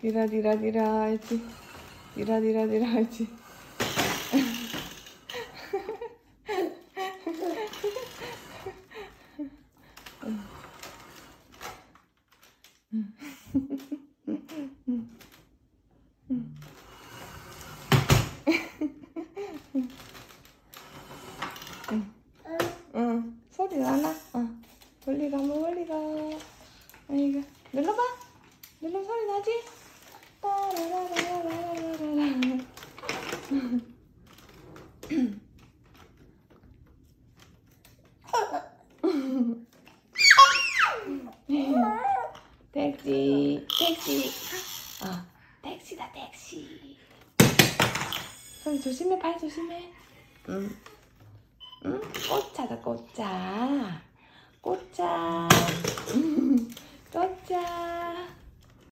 디라 디라 디라 할지. 디라 디라 디라 할지. 응 소리 나나? 어 멀리 가 멀리 가 아이고 눌러봐 눌러 소리 나지? 따라라라라라라라 택시 택시 어 택시다 택시 손 조심해 발 조심해 응 응? 꽃차다 꽃차. 꽃차